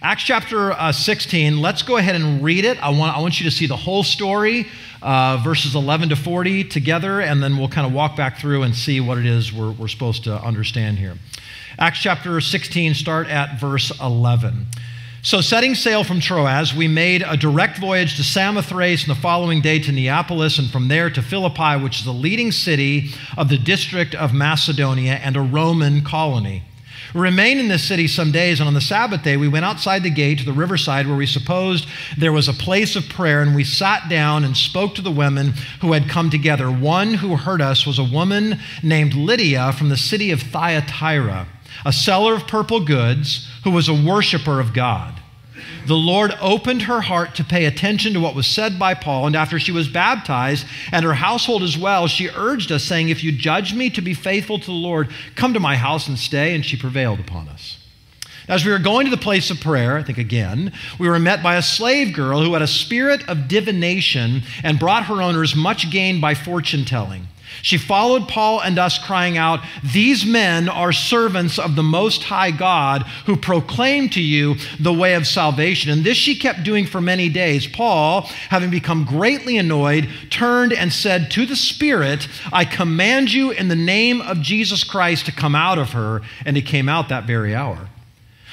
Acts chapter uh, 16, let's go ahead and read it. I want, I want you to see the whole story, uh, verses 11 to 40 together, and then we'll kind of walk back through and see what it is we're, we're supposed to understand here. Acts chapter 16, start at verse 11. So, setting sail from Troas, we made a direct voyage to Samothrace and the following day to Neapolis, and from there to Philippi, which is the leading city of the district of Macedonia and a Roman colony. Remained in this city some days, and on the Sabbath day, we went outside the gate to the riverside where we supposed there was a place of prayer, and we sat down and spoke to the women who had come together. One who heard us was a woman named Lydia from the city of Thyatira a seller of purple goods who was a worshiper of God. The Lord opened her heart to pay attention to what was said by Paul, and after she was baptized, and her household as well, she urged us, saying, If you judge me to be faithful to the Lord, come to my house and stay. And she prevailed upon us. As we were going to the place of prayer, I think again, we were met by a slave girl who had a spirit of divination and brought her owners much gain by fortune telling. She followed Paul and us, crying out, These men are servants of the Most High God who proclaim to you the way of salvation. And this she kept doing for many days. Paul, having become greatly annoyed, turned and said to the Spirit, I command you in the name of Jesus Christ to come out of her. And it came out that very hour.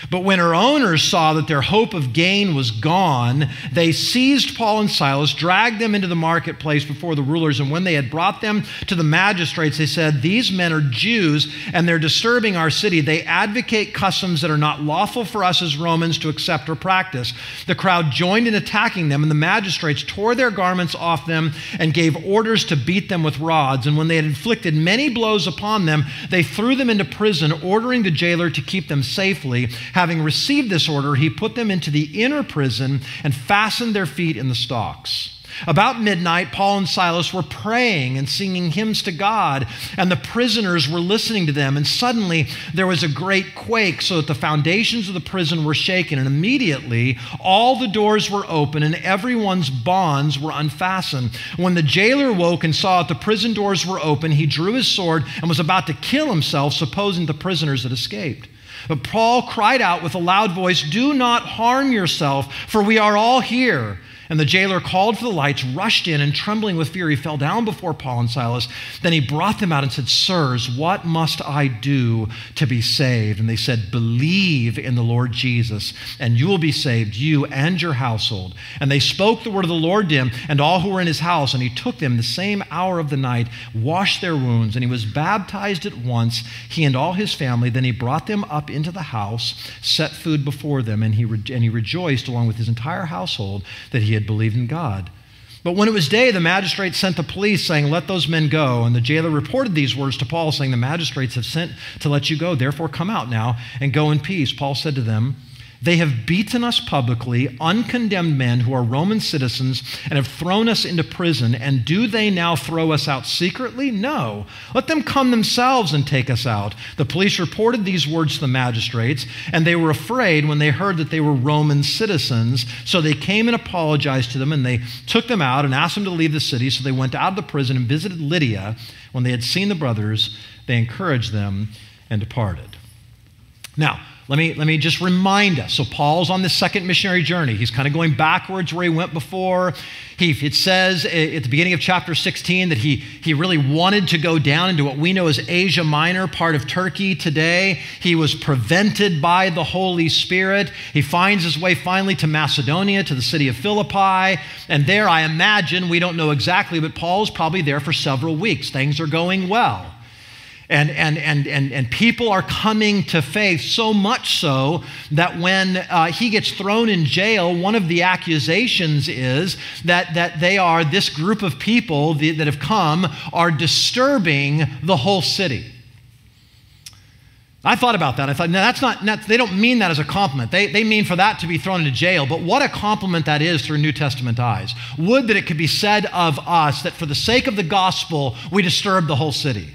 But when her owners saw that their hope of gain was gone, they seized Paul and Silas, dragged them into the marketplace before the rulers, and when they had brought them to the magistrates, they said, These men are Jews, and they're disturbing our city. They advocate customs that are not lawful for us as Romans to accept or practice. The crowd joined in attacking them, and the magistrates tore their garments off them and gave orders to beat them with rods. And when they had inflicted many blows upon them, they threw them into prison, ordering the jailer to keep them safely. Having received this order, he put them into the inner prison and fastened their feet in the stocks. About midnight, Paul and Silas were praying and singing hymns to God, and the prisoners were listening to them. And suddenly there was a great quake, so that the foundations of the prison were shaken. And immediately all the doors were open, and everyone's bonds were unfastened. When the jailer woke and saw that the prison doors were open, he drew his sword and was about to kill himself, supposing the prisoners had escaped. But Paul cried out with a loud voice, Do not harm yourself, for we are all here. And the jailer called for the lights, rushed in, and trembling with fear, he fell down before Paul and Silas. Then he brought them out and said, Sirs, what must I do to be saved? And they said, Believe in the Lord Jesus, and you will be saved, you and your household. And they spoke the word of the Lord to him and all who were in his house. And he took them the same hour of the night, washed their wounds, and he was baptized at once, he and all his family. Then he brought them up into the house, set food before them, and he, re- and he rejoiced along with his entire household that he had believed in God. But when it was day, the magistrates sent the police, saying, Let those men go. And the jailer reported these words to Paul, saying, The magistrates have sent to let you go. Therefore, come out now and go in peace. Paul said to them, they have beaten us publicly, uncondemned men who are Roman citizens, and have thrown us into prison. And do they now throw us out secretly? No. Let them come themselves and take us out. The police reported these words to the magistrates, and they were afraid when they heard that they were Roman citizens. So they came and apologized to them, and they took them out and asked them to leave the city. So they went out of the prison and visited Lydia. When they had seen the brothers, they encouraged them and departed. Now, let me, let me just remind us. So, Paul's on this second missionary journey. He's kind of going backwards where he went before. He, it says at the beginning of chapter 16 that he, he really wanted to go down into what we know as Asia Minor, part of Turkey today. He was prevented by the Holy Spirit. He finds his way finally to Macedonia, to the city of Philippi. And there, I imagine, we don't know exactly, but Paul's probably there for several weeks. Things are going well. And, and, and, and, and people are coming to faith, so much so that when uh, he gets thrown in jail, one of the accusations is that, that they are, this group of people that have come, are disturbing the whole city. I thought about that. I thought, no, that's not, not, they don't mean that as a compliment. They, they mean for that to be thrown into jail. But what a compliment that is through New Testament eyes. Would that it could be said of us that for the sake of the gospel, we disturb the whole city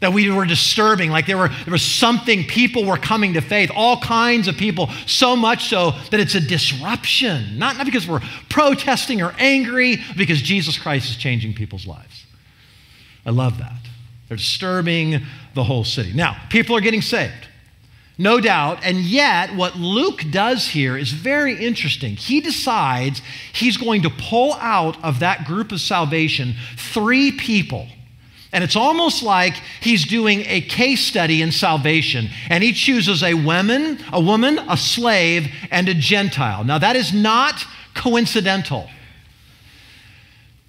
that we were disturbing like there, were, there was something people were coming to faith all kinds of people so much so that it's a disruption not, not because we're protesting or angry because jesus christ is changing people's lives i love that they're disturbing the whole city now people are getting saved No doubt. And yet, what Luke does here is very interesting. He decides he's going to pull out of that group of salvation three people. And it's almost like he's doing a case study in salvation. And he chooses a woman, a woman, a slave, and a Gentile. Now, that is not coincidental.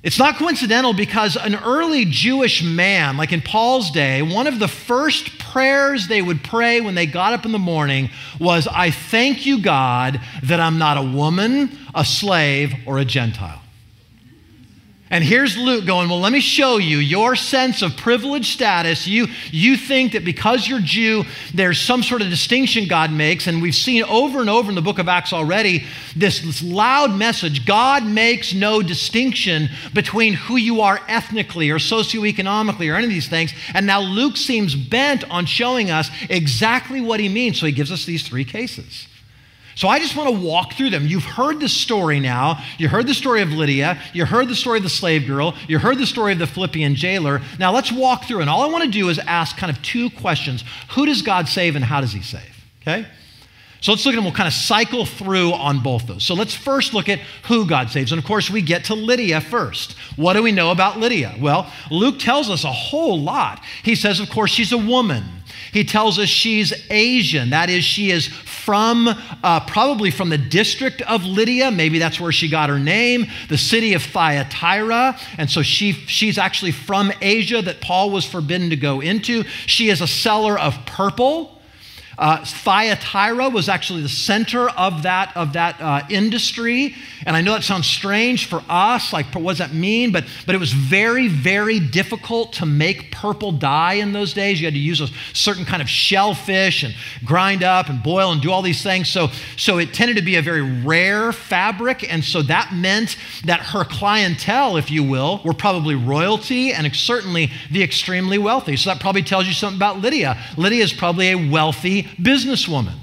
It's not coincidental because an early Jewish man, like in Paul's day, one of the first prayers they would pray when they got up in the morning was, I thank you, God, that I'm not a woman, a slave, or a Gentile. And here's Luke going, Well, let me show you your sense of privileged status. You, you think that because you're Jew, there's some sort of distinction God makes. And we've seen over and over in the book of Acts already this, this loud message God makes no distinction between who you are ethnically or socioeconomically or any of these things. And now Luke seems bent on showing us exactly what he means. So he gives us these three cases. So I just want to walk through them. You've heard the story now. You heard the story of Lydia. You heard the story of the slave girl. You heard the story of the Philippian jailer. Now let's walk through. And all I want to do is ask kind of two questions Who does God save and how does he save? Okay? So let's look at them. We'll kind of cycle through on both those. So let's first look at who God saves. And of course, we get to Lydia first. What do we know about Lydia? Well, Luke tells us a whole lot. He says, of course, she's a woman. He tells us she's Asian. That is, she is from, uh, probably from the district of Lydia. Maybe that's where she got her name, the city of Thyatira. And so she, she's actually from Asia that Paul was forbidden to go into. She is a seller of purple. Uh, Thyatira was actually the center of that, of that uh, industry. And I know that sounds strange for us, like what does that mean? But, but it was very, very difficult to make purple dye in those days. You had to use a certain kind of shellfish and grind up and boil and do all these things. So, so it tended to be a very rare fabric. And so that meant that her clientele, if you will, were probably royalty and certainly the extremely wealthy. So that probably tells you something about Lydia. Lydia is probably a wealthy businesswoman.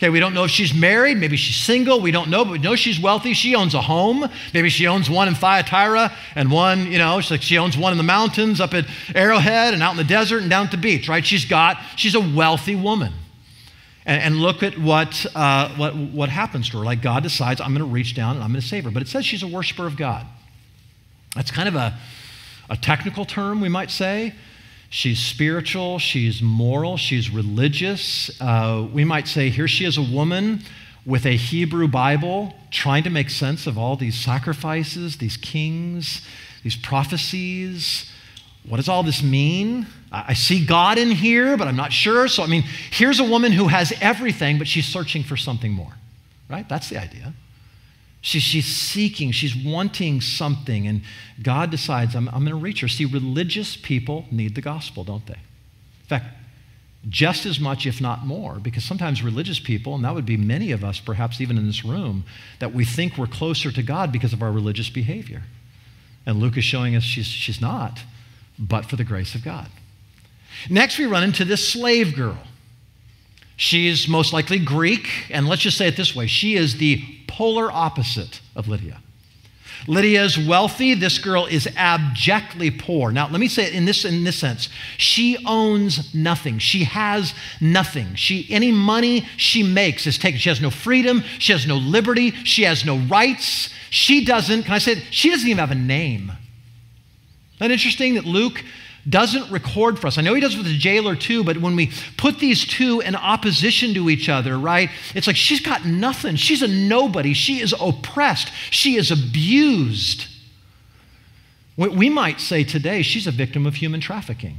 Okay, we don't know if she's married, maybe she's single, we don't know, but we know she's wealthy. She owns a home. Maybe she owns one in Thyatira and one, you know, like she owns one in the mountains up at Arrowhead and out in the desert and down at the beach, right? She's got, she's a wealthy woman. And, and look at what, uh, what, what happens to her. Like God decides, I'm going to reach down and I'm going to save her. But it says she's a worshiper of God. That's kind of a, a technical term, we might say. She's spiritual, she's moral, she's religious. Uh, we might say here she is a woman with a Hebrew Bible trying to make sense of all these sacrifices, these kings, these prophecies. What does all this mean? I see God in here, but I'm not sure. So, I mean, here's a woman who has everything, but she's searching for something more, right? That's the idea. She, she's seeking, she's wanting something, and God decides, I'm, I'm going to reach her. See, religious people need the gospel, don't they? In fact, just as much, if not more, because sometimes religious people, and that would be many of us, perhaps even in this room, that we think we're closer to God because of our religious behavior. And Luke is showing us she's, she's not, but for the grace of God. Next, we run into this slave girl. She's most likely Greek, and let's just say it this way she is the polar opposite of Lydia. Lydia is wealthy. This girl is abjectly poor. Now, let me say it in this, in this sense. She owns nothing. She has nothing. She, any money she makes is taken. She has no freedom. She has no liberty. She has no rights. She doesn't, can I say it? She doesn't even have a name. Isn't that interesting that Luke doesn't record for us. I know he does with the jailer too, but when we put these two in opposition to each other, right, it's like she's got nothing. She's a nobody. She is oppressed. She is abused. We might say today she's a victim of human trafficking.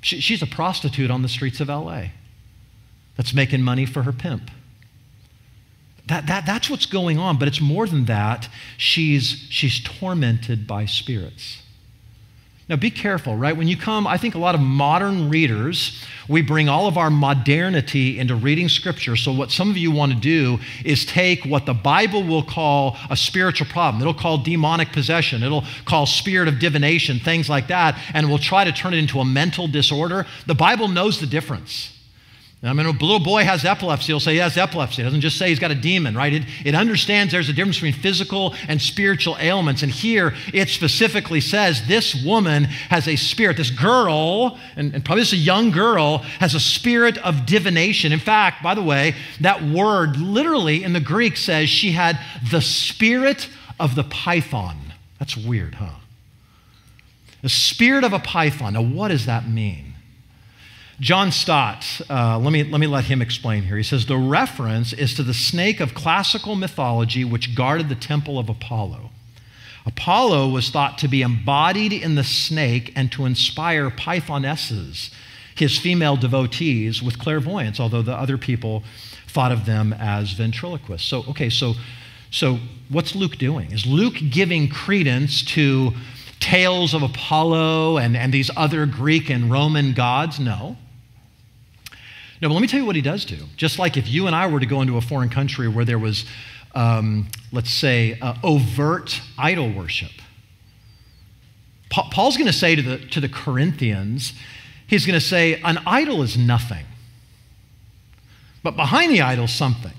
She's a prostitute on the streets of LA that's making money for her pimp. That, that, that's what's going on, but it's more than that. She's, she's tormented by spirits. Now, be careful, right? When you come, I think a lot of modern readers, we bring all of our modernity into reading Scripture. So, what some of you want to do is take what the Bible will call a spiritual problem. It'll call demonic possession, it'll call spirit of divination, things like that, and we'll try to turn it into a mental disorder. The Bible knows the difference. I mean, a little boy has epilepsy, he'll say he has epilepsy. It doesn't just say he's got a demon, right? It, it understands there's a difference between physical and spiritual ailments. And here it specifically says this woman has a spirit. This girl, and, and probably this a young girl, has a spirit of divination. In fact, by the way, that word literally in the Greek says she had the spirit of the python. That's weird, huh? The spirit of a python. Now, what does that mean? John Stott, uh, let, me, let me let him explain here. He says the reference is to the snake of classical mythology which guarded the temple of Apollo. Apollo was thought to be embodied in the snake and to inspire pythonesses, his female devotees, with clairvoyance, although the other people thought of them as ventriloquists. So, okay, so, so what's Luke doing? Is Luke giving credence to tales of Apollo and, and these other Greek and Roman gods? No. No, but let me tell you what he does do. Just like if you and I were to go into a foreign country where there was, um, let's say, uh, overt idol worship, pa- Paul's going to say to the, to the Corinthians, he's going to say, an idol is nothing, but behind the idol, something.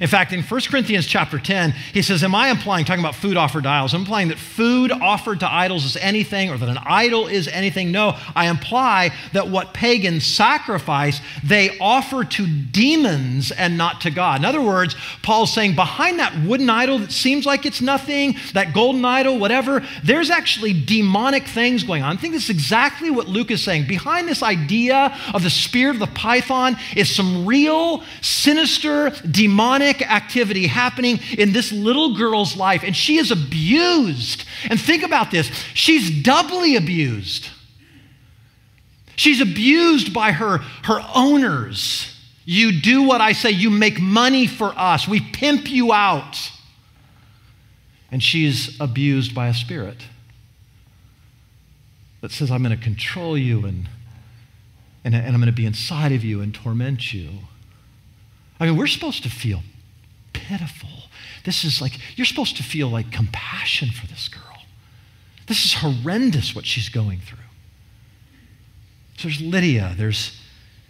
In fact, in 1 Corinthians chapter 10, he says, Am I implying, talking about food offered to idols, I'm implying that food offered to idols is anything or that an idol is anything? No, I imply that what pagans sacrifice, they offer to demons and not to God. In other words, Paul's saying behind that wooden idol that seems like it's nothing, that golden idol, whatever, there's actually demonic things going on. I think this is exactly what Luke is saying. Behind this idea of the spirit of the python is some real, sinister, demonic demonic activity happening in this little girl's life, and she is abused. And think about this she's doubly abused. She's abused by her, her owners. You do what I say, you make money for us, we pimp you out. And she's abused by a spirit that says, I'm going to control you and, and, and I'm going to be inside of you and torment you. I mean, we're supposed to feel pitiful. This is like, you're supposed to feel like compassion for this girl. This is horrendous what she's going through. So there's Lydia, there's,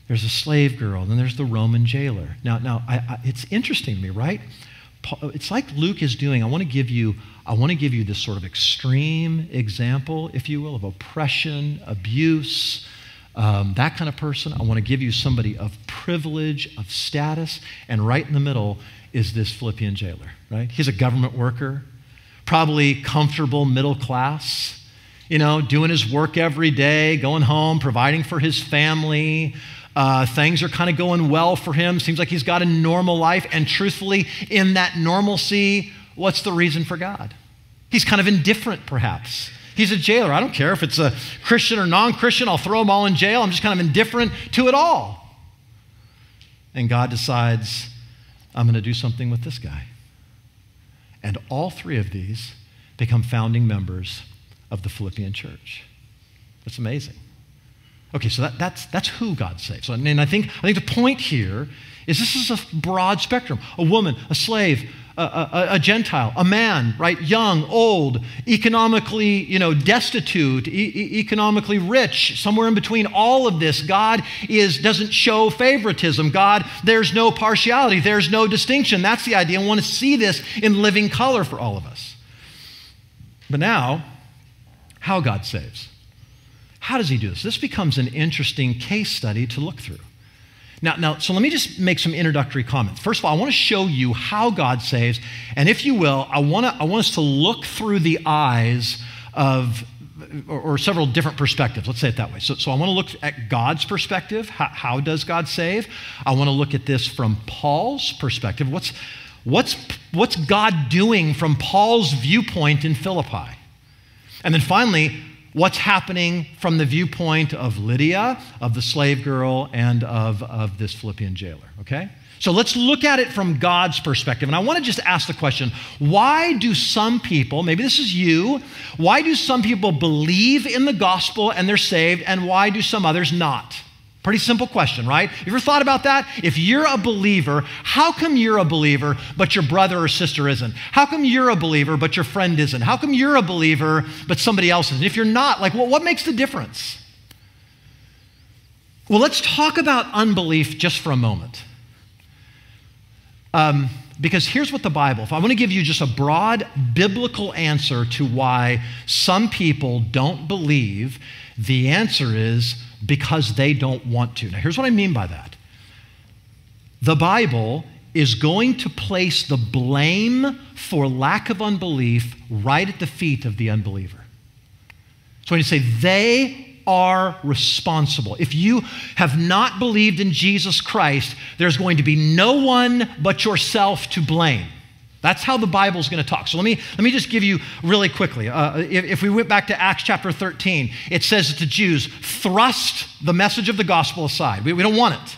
there's a slave girl, then there's the Roman jailer. Now, now I, I, it's interesting to me, right? It's like Luke is doing. I want to give you, I want to give you this sort of extreme example, if you will, of oppression, abuse, um, that kind of person. I want to give you somebody of privilege, of status, and right in the middle is this Philippian jailer, right? He's a government worker, probably comfortable middle class, you know, doing his work every day, going home, providing for his family. Uh, things are kind of going well for him. Seems like he's got a normal life. And truthfully, in that normalcy, what's the reason for God? He's kind of indifferent, perhaps. He's a jailer. I don't care if it's a Christian or non Christian, I'll throw them all in jail. I'm just kind of indifferent to it all. And God decides, I'm going to do something with this guy. And all three of these become founding members of the Philippian church. That's amazing. Okay, so that, that's, that's who God saves. And I think, I think the point here is this is a broad spectrum. A woman, a slave, a, a, a, Gentile, a man, right? Young, old, economically, you know, destitute, e- economically rich, somewhere in between all of this. God is, doesn't show favoritism. God, there's no partiality, there's no distinction. That's the idea. I want to see this in living color for all of us. But now, how God saves. How does he do this? This becomes an interesting case study to look through. Now, now, so let me just make some introductory comments. First of all, I want to show you how God saves. And if you will, I want, to, I want us to look through the eyes of, or, or several different perspectives. Let's say it that way. So, so I want to look at God's perspective. How, how does God save? I want to look at this from Paul's perspective. What's, what's, what's God doing from Paul's viewpoint in Philippi? And then finally, what's happening from the viewpoint of Lydia, of the slave girl, and of, of this Philippian jailer, okay? So let's look at it from God's perspective. And I want to just ask the question why do some people, maybe this is you, why do some people believe in the gospel and they're saved, and why do some others not? Pretty simple question, right? You ever thought about that? If you're a believer, how come you're a believer but your brother or sister isn't? How come you're a believer but your friend isn't? How come you're a believer but somebody else isn't? If you're not, like, well, what makes the difference? Well, let's talk about unbelief just for a moment. Um, because here's what the Bible, if I want to give you just a broad biblical answer to why some people don't believe, the answer is because they don't want to. Now, here's what I mean by that the Bible is going to place the blame for lack of unbelief right at the feet of the unbeliever. So when you say they are responsible. If you have not believed in Jesus Christ, there's going to be no one but yourself to blame. That's how the Bible is going to talk. So let me, let me just give you really quickly. Uh, if, if we went back to Acts chapter 13, it says that the Jews thrust the message of the gospel aside. We, we don't want it,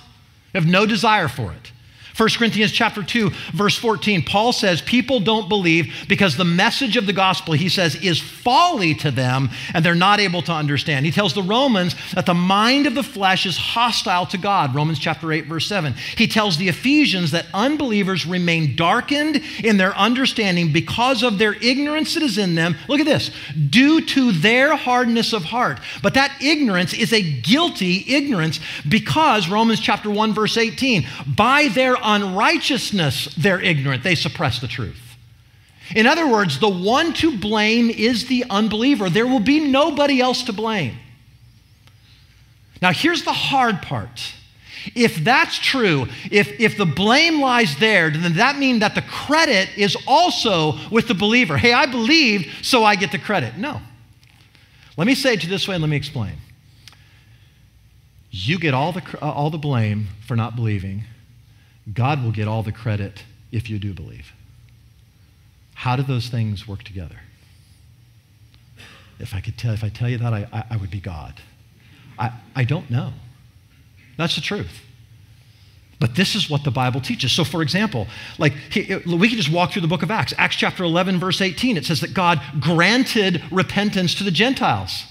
we have no desire for it. 1 Corinthians chapter 2 verse 14 Paul says people don't believe because the message of the gospel he says is folly to them and they're not able to understand. He tells the Romans that the mind of the flesh is hostile to God. Romans chapter 8 verse 7. He tells the Ephesians that unbelievers remain darkened in their understanding because of their ignorance that is in them. Look at this. Due to their hardness of heart. But that ignorance is a guilty ignorance because Romans chapter 1 verse 18 by their unrighteousness they're ignorant, they suppress the truth. In other words, the one to blame is the unbeliever. There will be nobody else to blame. Now, here's the hard part. If that's true, if, if the blame lies there, then that means that the credit is also with the believer. Hey, I believed, so I get the credit. No. Let me say it to this way and let me explain. You get all the, uh, all the blame for not believing, God will get all the credit if you do believe. How do those things work together? If I could tell, if I tell you that, I, I, I would be God. I, I don't know. That's the truth. But this is what the Bible teaches. So, for example, like we can just walk through the book of Acts. Acts chapter 11, verse 18, it says that God granted repentance to the Gentiles.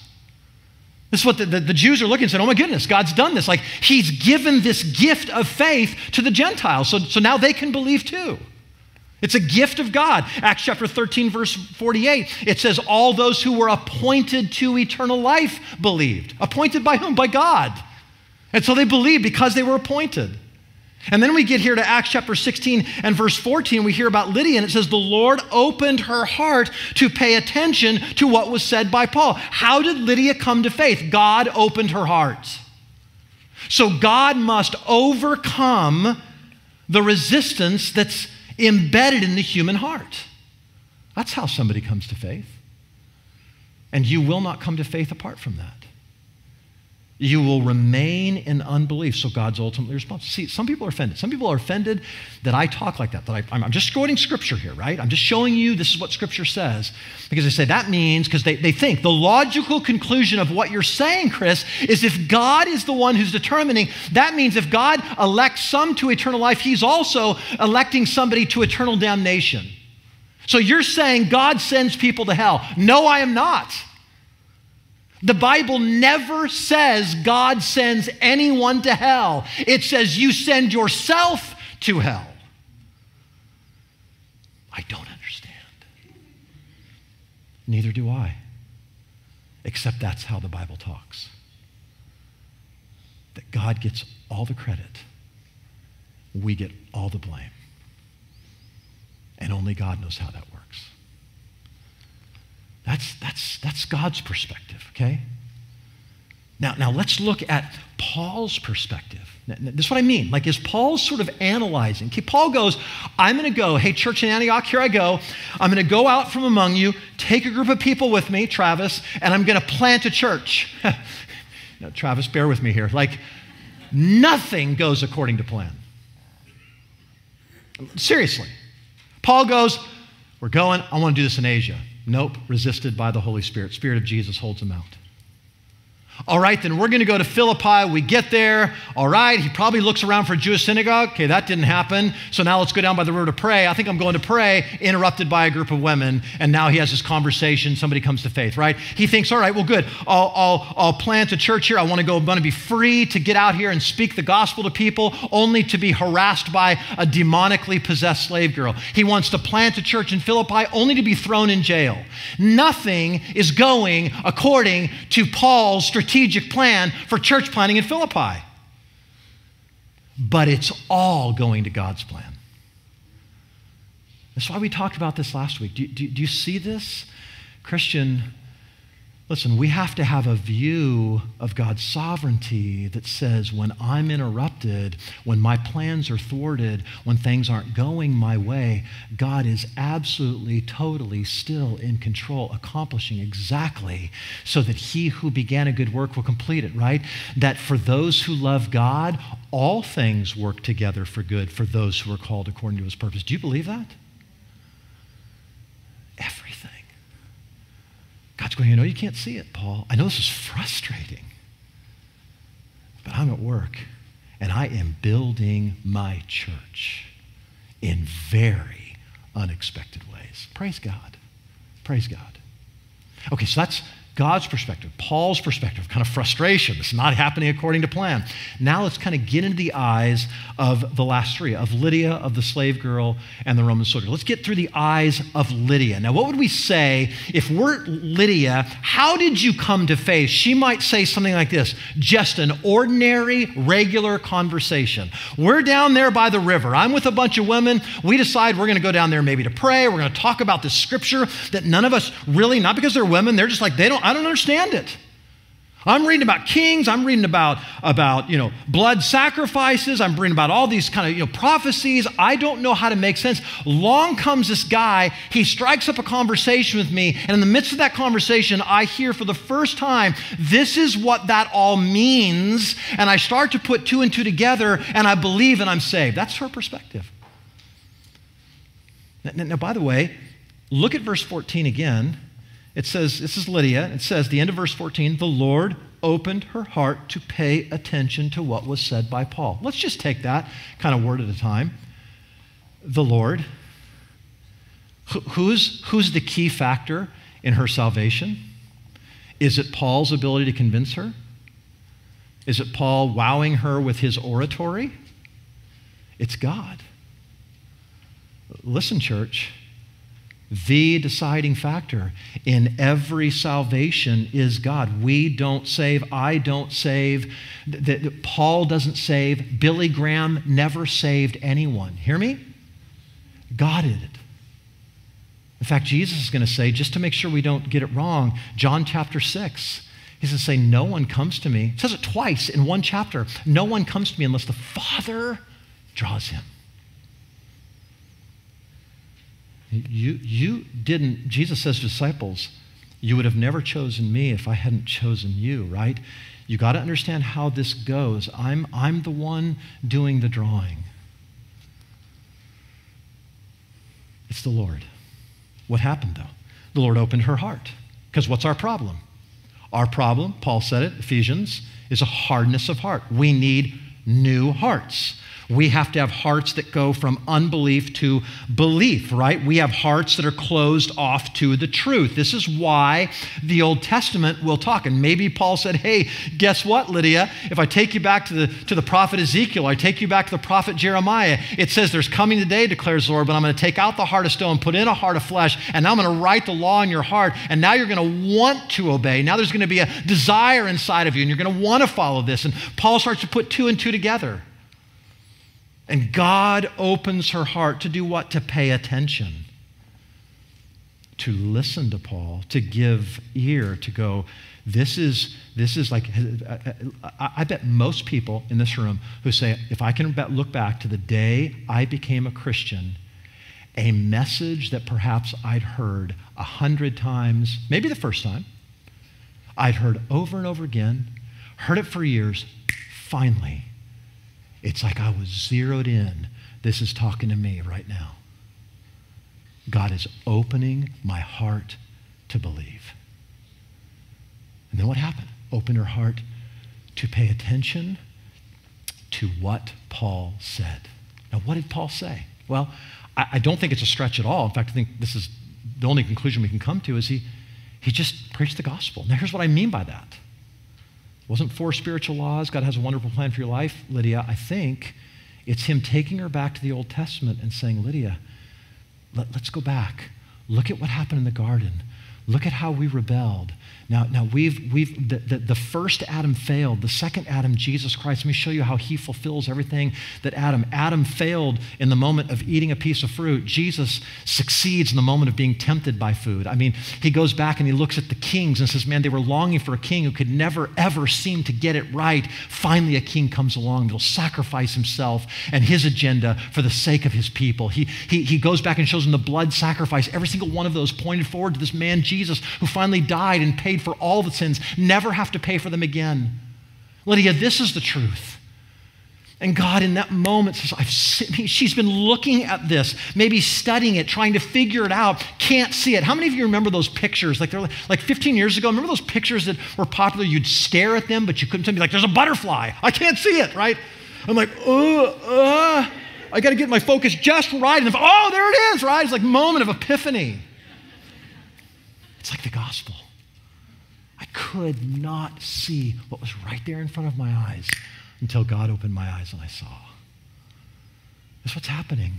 This is what the, the, the, Jews are looking and saying, oh my goodness, God's done this. Like he's given this gift of faith to the Gentiles. So, so now they can believe too. It's a gift of God. Acts chapter 13, verse 48, it says, All those who were appointed to eternal life believed. Appointed by whom? By God. And so they believed because they were appointed. And then we get here to Acts chapter 16 and verse 14. We hear about Lydia, and it says, The Lord opened her heart to pay attention to what was said by Paul. How did Lydia come to faith? God opened her heart. So God must overcome the resistance that's embedded in the human heart. That's how somebody comes to faith. And you will not come to faith apart from that. You will remain in unbelief. So God's ultimately responsible. See, some people are offended. Some people are offended that I talk like that. That I, am just quoting scripture here, right? I'm just showing you this is what scripture says. Because they say that means, because they, they think the logical conclusion of what you're saying, Chris, is if God is the one who's determining, that means if God elects some to eternal life, he's also electing somebody to eternal damnation. So you're saying God sends people to hell. No, I am not. The Bible never says God sends anyone to hell. It says you send yourself to hell. I don't understand. Neither do I. Except that's how the Bible talks. That God gets all the credit, we get all the blame. And only God knows how that works. That's, that's, that's God's perspective, okay? Now, now let's look at Paul's perspective. This is what I mean. Like, is Paul sort of analyzing? Okay, Paul goes, I'm going to go, hey, church in Antioch, here I go. I'm going to go out from among you, take a group of people with me, Travis, and I'm going to plant a church. now, Travis, bear with me here. Like, nothing goes according to plan. Seriously. Paul goes, We're going, I want to do this in Asia. Nope, resisted by the Holy Spirit. Spirit of Jesus holds him out. All right, then we're going to go to Philippi. We get there. All right, he probably looks around for a Jewish synagogue. Okay, that didn't happen. So now let's go down by the river to pray. I think I'm going to pray, interrupted by a group of women. And now he has this conversation. Somebody comes to faith, right? He thinks, all right, well, good. I'll, I'll, I'll plant a church here. I want to go, I'm going to be free to get out here and speak the gospel to people, only to be harassed by a demonically possessed slave girl. He wants to plant a church in Philippi, only to be thrown in jail. Nothing is going according to Paul's strategic strategic plan for church planning in Philippi. But it's all going to God's plan. That's why we talked about this last week. Do, do, do you see this? Christian Listen, we have to have a view of God's sovereignty that says when I'm interrupted, when my plans are thwarted, when things aren't going my way, God is absolutely, totally still in control, accomplishing exactly so that he who began a good work will complete it, right? That for those who love God, all things work together for good for those who are called according to his purpose. Do you believe that? God's going, I know you can't see it, Paul. I know this is frustrating. But I'm at work and I am building my church in very unexpected ways. Praise God. Praise God. Okay, so that's God's perspective, Paul's perspective, kind of frustration. This is not happening according to plan. Now let's kind of get into the eyes of the last three of Lydia, of the slave girl, and the Roman soldier. Let's get through the eyes of Lydia. Now, what would we say if we're Lydia? How did you come to faith? She might say something like this just an ordinary, regular conversation. We're down there by the river. I'm with a bunch of women. We decide we're going to go down there maybe to pray. We're going to talk about this scripture that none of us really, not because they're women, they're just like, they don't, I don't understand it. I'm reading about kings. I'm reading about, about you know, blood sacrifices. I'm reading about all these kind of you know, prophecies. I don't know how to make sense. Long comes this guy. He strikes up a conversation with me. And in the midst of that conversation, I hear for the first time, this is what that all means. And I start to put two and two together, and I believe and I'm saved. That's her perspective. Now, now by the way, look at verse 14 again. It says, this is Lydia. It says, the end of verse 14, the Lord opened her heart to pay attention to what was said by Paul. Let's just take that kind of word at a time. The Lord. Who's, who's the key factor in her salvation? Is it Paul's ability to convince her? Is it Paul wowing her with his oratory? It's God. Listen, church. The deciding factor in every salvation is God. We don't save. I don't save. Paul doesn't save. Billy Graham never saved anyone. Hear me? God did it. In fact, Jesus is going to say, just to make sure we don't get it wrong, John chapter 6, he's going to say, No one comes to me. He says it twice in one chapter. No one comes to me unless the Father draws him. You, you didn't, Jesus says disciples, you would have never chosen me if I hadn't chosen you, right? You got to understand how this goes. I'm, I'm the one doing the drawing. It's the Lord. What happened, though? The Lord opened her heart. Because what's our problem? Our problem, Paul said it, Ephesians, is a hardness of heart. We need new hearts. We have to have hearts that go from unbelief to belief, right? We have hearts that are closed off to the truth. This is why the Old Testament will talk. And maybe Paul said, hey, guess what, Lydia? If I take you back to the, to the prophet Ezekiel, I take you back to the prophet Jeremiah, it says, There's coming today, declares the Lord, but I'm going to take out the heart of stone, put in a heart of flesh, and I'm going to write the law in your heart. And now you're going to want to obey. Now there's going to be a desire inside of you, and you're going to want to follow this. And Paul starts to put two and two together. And God opens her heart to do what? To pay attention, to listen to Paul, to give ear, to go, this is, this is like, I bet most people in this room who say, if I can look back to the day I became a Christian, a message that perhaps I'd heard a hundred times, maybe the first time, I'd heard over and over again, heard it for years, finally, it's like I was zeroed in. This is talking to me right now. God is opening my heart to believe. And then what happened? Open her heart to pay attention to what Paul said. Now, what did Paul say? Well, I, I, don't think it's a stretch at all. In fact, I think this is the only conclusion we can come to is he, he just preached the gospel. Now, here's what I mean by that wasn't four spiritual laws. God has a wonderful plan for your life, Lydia. I think it's him taking her back to the Old Testament and saying, Lydia, let, us go back. Look at what happened in the garden. Look at how we rebelled. Now, now we've, we've the, the, the, first Adam failed. The second Adam, Jesus Christ, let me show you how he fulfills everything that Adam. Adam failed in the moment of eating a piece of fruit. Jesus succeeds in the moment of being tempted by food. I mean, he goes back and he looks at the kings and says, Man, they were longing for a king who could never, ever seem to get it right. Finally, a king comes along that'll sacrifice himself and his agenda for the sake of his people. He, he, he goes back and shows them the blood sacrifice. Every single one of those pointed forward to this man, Jesus, who finally died and paid paid for all the sins, never have to pay for them again. Lydia, this is the truth. And God, in that moment, says, I've seen, she's been looking at this, maybe studying it, trying to figure it out, can't see it. How many of you remember those pictures? Like, they're like 15 years ago, remember those pictures that were popular? You'd stare at them, but you couldn't tell me, like, there's a butterfly. I can't see it, right? I'm like, uh, uh, I got to get my focus just right. And if, oh, there it is, right? It's like moment of epiphany. It's like the gospel could not see what was right there in front of my eyes until God opened my eyes and I saw. That's what's happening.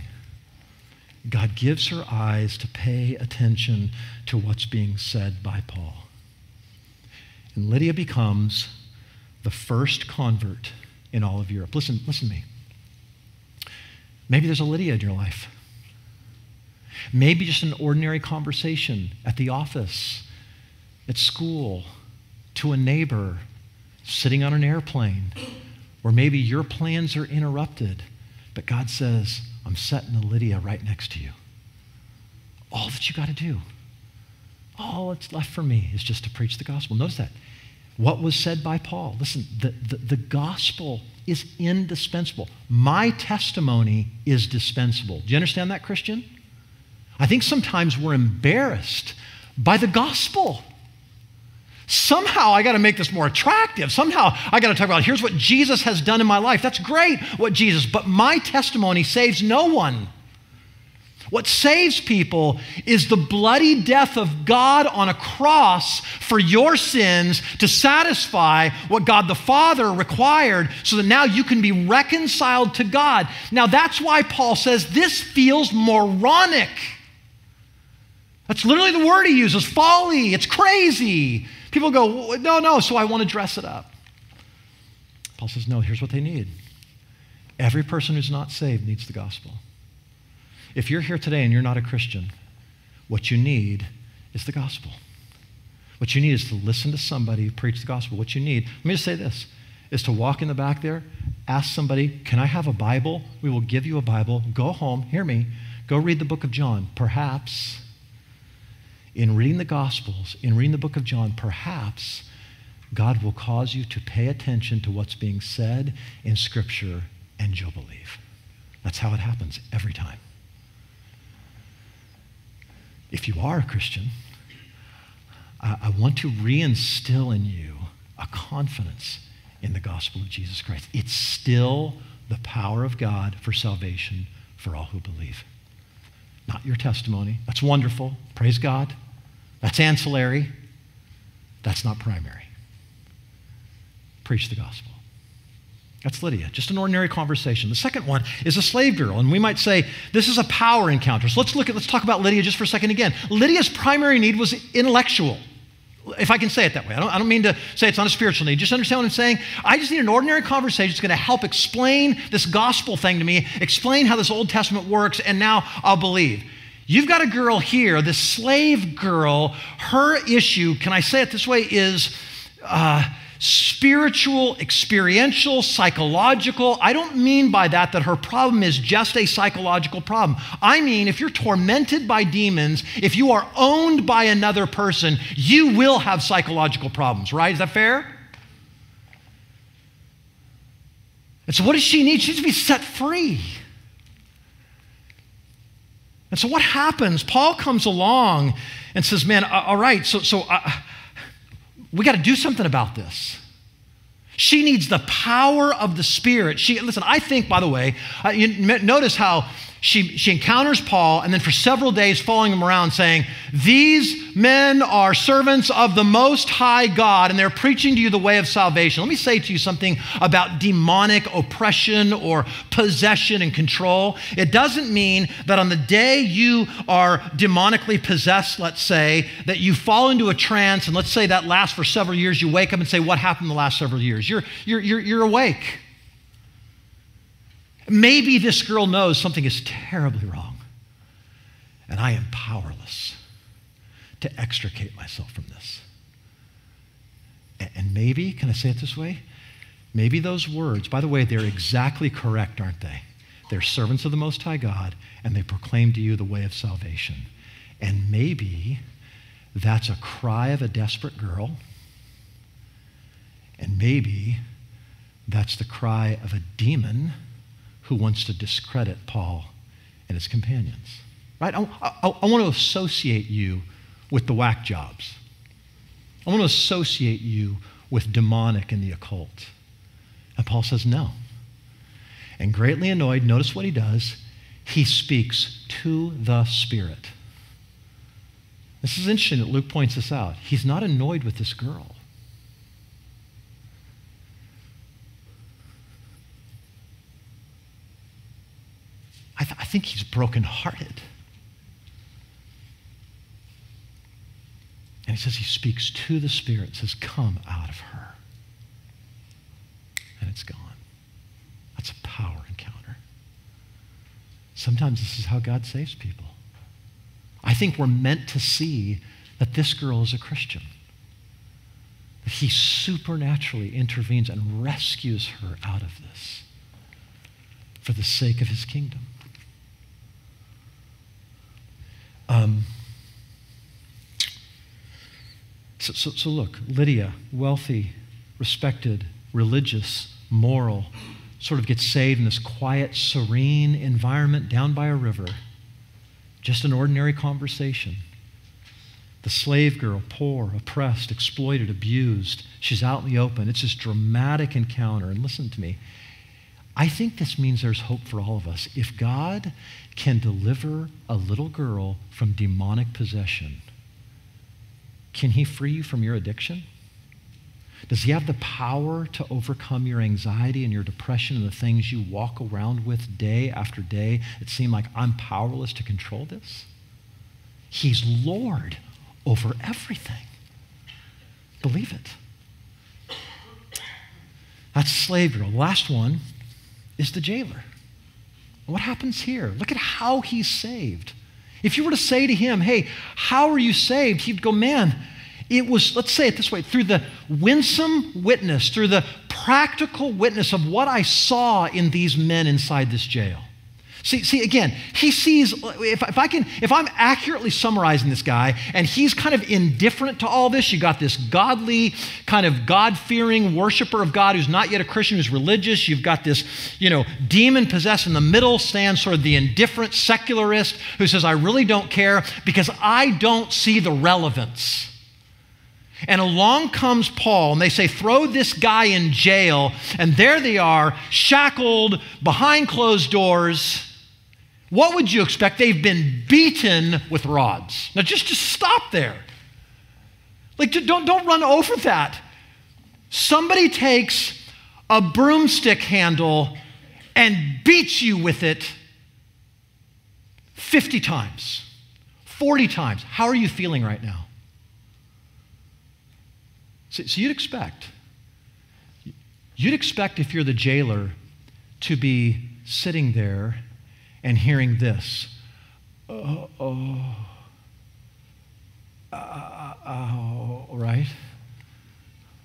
God gives her eyes to pay attention to what's being said by Paul. And Lydia becomes the first convert in all of Europe. Listen, listen to me. Maybe there's a Lydia in your life. Maybe just an ordinary conversation at the office, at school, to a neighbor sitting on an airplane, or maybe your plans are interrupted, but God says, I'm setting a Lydia right next to you. All that you got to do, all that's left for me is just to preach the gospel. Notice that. What was said by Paul? Listen, the, the, the gospel is indispensable. My testimony is dispensable. Do you understand that, Christian? I think sometimes we're embarrassed by the gospel. Somehow I got to make this more attractive. Somehow I got to talk about here's what Jesus has done in my life. That's great, what Jesus, but my testimony saves no one. What saves people is the bloody death of God on a cross for your sins to satisfy what God the Father required so that now you can be reconciled to God. Now, that's why Paul says this feels moronic. That's literally the word he uses folly. It's crazy. People go, no, no, so I want to dress it up. Paul says, no, here's what they need. Every person who's not saved needs the gospel. If you're here today and you're not a Christian, what you need is the gospel. What you need is to listen to somebody preach the gospel. What you need, let me just say this, is to walk in the back there, ask somebody, Can I have a Bible? We will give you a Bible. Go home, hear me, go read the book of John. Perhaps in reading the Gospels, in reading the book of John, perhaps God will cause you to pay attention to what's being said in Scripture and you'll believe. That's how it happens every time. If you are a Christian, I, I want to reinstill in you a confidence in the gospel of Jesus Christ. It's still the power of God for salvation for all who believe not your testimony. That's wonderful. Praise God. That's ancillary. That's not primary. Preach the gospel. That's Lydia, just an ordinary conversation. The second one is a slave girl, and we might say this is a power encounter. So let's look at let's talk about Lydia just for a second again. Lydia's primary need was intellectual if I can say it that way. I don't, I don't, mean to say it's not a spiritual need. Just understand what I'm saying? I just need an ordinary conversation that's going to help explain this gospel thing to me, explain how this Old Testament works, and now I'll believe. You've got a girl here, this slave girl. Her issue, can I say it this way, is. Uh, spiritual, experiential, psychological. I don't mean by that that her problem is just a psychological problem. I mean, if you're tormented by demons, if you are owned by another person, you will have psychological problems, right? Is that fair? And so, what does she need? She needs to be set free. And so, what happens? Paul comes along and says, Man, all right, so, so uh, we got to do something about this. She needs the power of the Spirit. She, listen, I think, by the way, uh, you notice how she, she encounters Paul, and then for several days following him around, saying, These men are servants of the Most High God, and they're preaching to you the way of salvation. Let me say to you something about demonic oppression or possession and control. It doesn't mean that on the day you are demonically possessed, let's say, that you fall into a trance, and let's say that lasts for several years, you wake up and say, What happened the last several years? You're, you're, you're, you're awake. Maybe this girl knows something is terribly wrong, and I am powerless to extricate myself from this. And maybe, can I say it this way? Maybe those words, by the way, they're exactly correct, aren't they? They're servants of the Most High God, and they proclaim to you the way of salvation. And maybe that's a cry of a desperate girl, and maybe that's the cry of a demon who wants to discredit Paul and his companions. Right? I, I, I want to associate you with the whack jobs. I want to associate you with demonic and the occult. And Paul says no. And greatly annoyed, notice what he does. He speaks to the Spirit. This is interesting that Luke points this out. He's not annoyed with this girl. I, th- I think he's brokenhearted. And he says he speaks to the Spirit, says, Come out of her. And it's gone. That's a power encounter. Sometimes this is how God saves people. I think we're meant to see that this girl is a Christian. That he supernaturally intervenes and rescues her out of this for the sake of his kingdom. Um, so, so, so look, Lydia, wealthy, respected, religious, moral, sort of gets saved in this quiet, serene environment down by a river. Just an ordinary conversation. The slave girl, poor, oppressed, exploited, abused. She's out in the open. It's this dramatic encounter. And listen to me. I think this means there's hope for all of us. If God can deliver a little girl from demonic possession, can He free you from your addiction? Does He have the power to overcome your anxiety and your depression and the things you walk around with day after day that seem like I'm powerless to control this? He's Lord over everything. Believe it. That's slave girl. Last one is the jailer. What happens here? Look at how he's saved. If you were to say to him, hey, how are you saved? He'd go, man, it was, let's say it this way, through the winsome witness, through the practical witness of what I saw in these men inside this jail. See, see, again, he sees, if, if I can, if I'm accurately summarizing this guy and he's kind of indifferent to all this, you got this godly, kind of God fearing worshiper of God who's not yet a Christian, who's religious. You've got this, you know, demon possessed in the middle stands sort of the indifferent secularist who says, I really don't care because I don't see the relevance. And along comes Paul, and they say, throw this guy in jail. And there they are, shackled behind closed doors what would you expect? They've been beaten with rods. Now, just, just stop there. Like, don't, don't run over that. Somebody takes a broomstick handle and beats you with it 50 times, 40 times. How are you feeling right now? So, so you'd expect, you'd expect if you're the jailer to be sitting there and hearing this. Oh, oh, oh, right?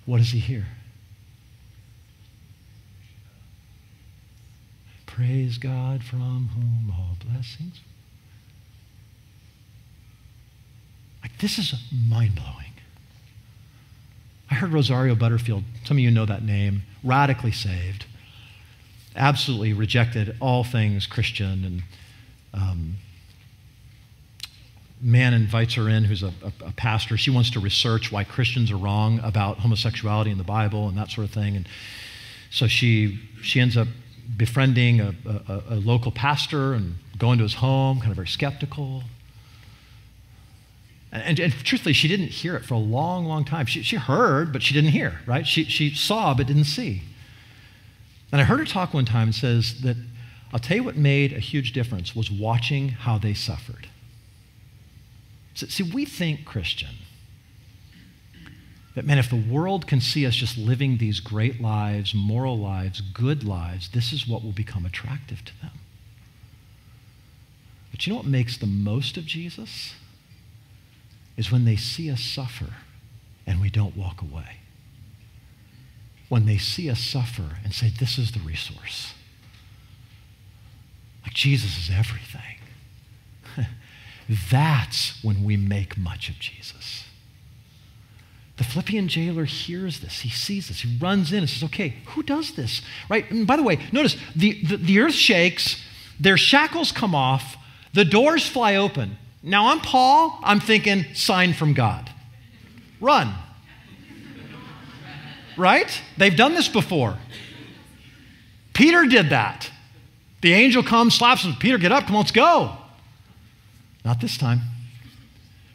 What does he hear? Praise God from whom all blessings. Like, this is mind blowing. I heard Rosario Butterfield, some of you know that name, radically saved absolutely rejected all things Christian. And um, man invites her in, who's a, a, a, pastor. She wants to research why Christians are wrong about homosexuality in the Bible and that sort of thing. And so she she ends up befriending a, a, local pastor and going to his home, kind of very skeptical. And, and, and, truthfully, she didn't hear it for a long, long time. She, she heard, but she didn't hear, right? She, she saw, but didn't see. And I heard her talk one time and says that I'll tell you what made a huge difference was watching how they suffered. See, we think, Christian, that, man, if the world can see us just living these great lives, moral lives, good lives, this is what will become attractive to them. But you know what makes the most of Jesus? Is when they see us suffer and we don't walk away. When they see us suffer and say, This is the resource. Like Jesus is everything. That's when we make much of Jesus. The Philippian jailer hears this. He sees this. He runs in and says, Okay, who does this? Right? And by the way, notice the, the, the earth shakes, their shackles come off, the doors fly open. Now, I'm Paul. I'm thinking, sign from God. Run. Right? They've done this before. Peter did that. The angel comes, slaps him. Peter, get up. Come on, let's go. Not this time.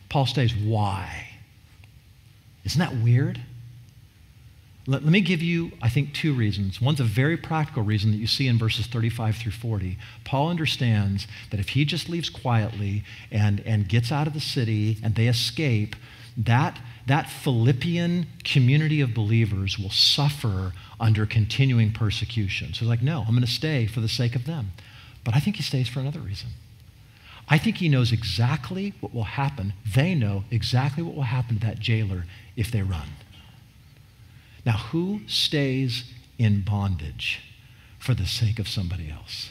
Paul stays. Why? Isn't that weird? Let, let, me give you, I think, two reasons. One's a very practical reason that you see in verses 35 through 40. Paul understands that if he just leaves quietly and, and gets out of the city and they escape, that, that Philippian community of believers will suffer under continuing persecution. So he's like, no, I'm going to stay for the sake of them. But I think he stays for another reason. I think he knows exactly what will happen. They know exactly what will happen to that jailer if they run. Now, who stays in bondage for the sake of somebody else?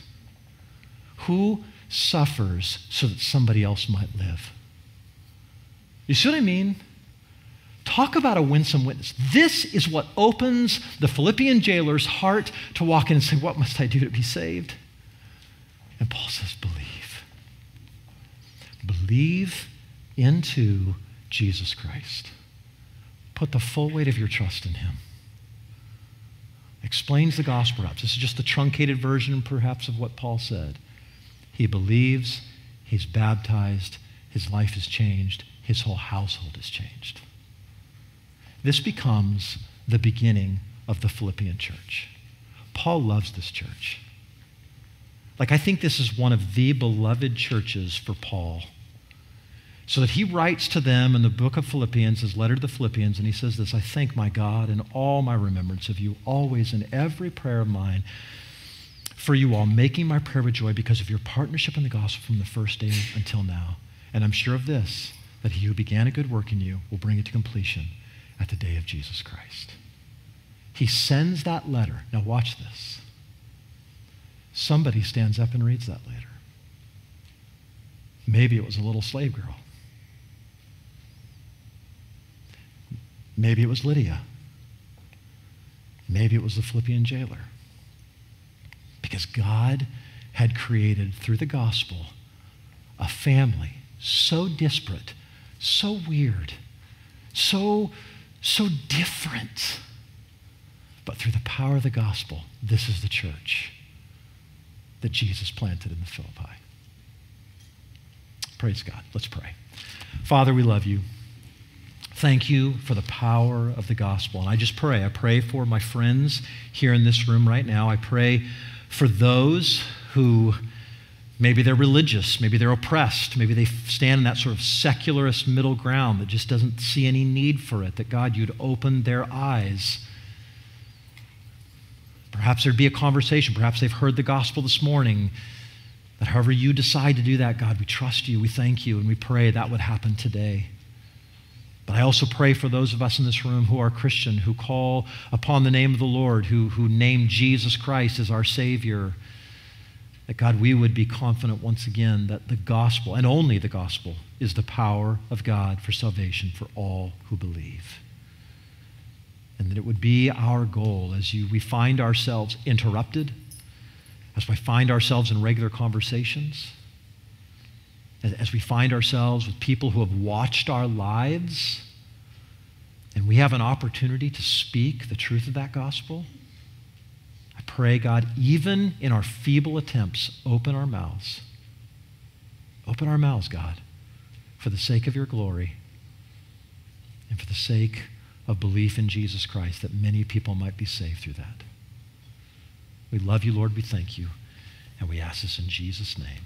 Who suffers so that somebody else might live? You see what I mean? Talk about a winsome witness. This is what opens the Philippian jailer's heart to walk in and say, What must I do to be saved? And Paul says, Believe. Believe into Jesus Christ. Put the full weight of your trust in Him. Explains the gospel perhaps. This is just the truncated version, perhaps, of what Paul said. He believes, he's baptized, his life is changed, his whole household is changed. This becomes the beginning of the Philippian church. Paul loves this church. Like, I think this is one of the beloved churches for Paul so that he writes to them in the book of Philippians, his letter to the Philippians, and he says this I thank my God in all my remembrance of you, always in every prayer of mine, for you all, making my prayer with joy because of your partnership in the gospel from the first day until now. And I'm sure of this, that he who began a good work in you will bring it to completion at the day of Jesus Christ. He sends that letter. Now, watch this. Somebody stands up and reads that letter. Maybe it was a little slave girl. Maybe it was Lydia. Maybe it was the Philippian jailer. Because God had created through the gospel a family so disparate, so weird, so, so different. But through the power of the gospel, this is the church that Jesus planted in the Philippi. Praise God. Let's pray. Father, we love you. Thank you for the power of the gospel. And I just pray. I pray for my friends here in this room right now. I pray for those who maybe they're religious, maybe they're oppressed, maybe they stand in that sort of secularist middle ground that just doesn't see any need for it, that God, you'd open their eyes. Perhaps there'd be a conversation. Perhaps they've heard the gospel this morning. That however you decide to do that, God, we trust you, we thank you, and we pray that would happen today. But I also pray for those of us in this room who are Christian, who call upon the name of the Lord, who, who name Jesus Christ as our Savior. That God, we would be confident once again that the gospel, and only the gospel, is the power of God for salvation for all who believe. And that it would be our goal as you, we find ourselves interrupted, as we find ourselves in regular conversations as we find ourselves with people who have watched our lives and we have an opportunity to speak the truth of that gospel, pray, God, even in our feeble attempts, open our mouths Open our mouths, God, for the sake of your glory and for the sake of belief in Jesus Christ, that many people might be saved through that. We love you, Lord. We thank you. And we ask this in Jesus' name.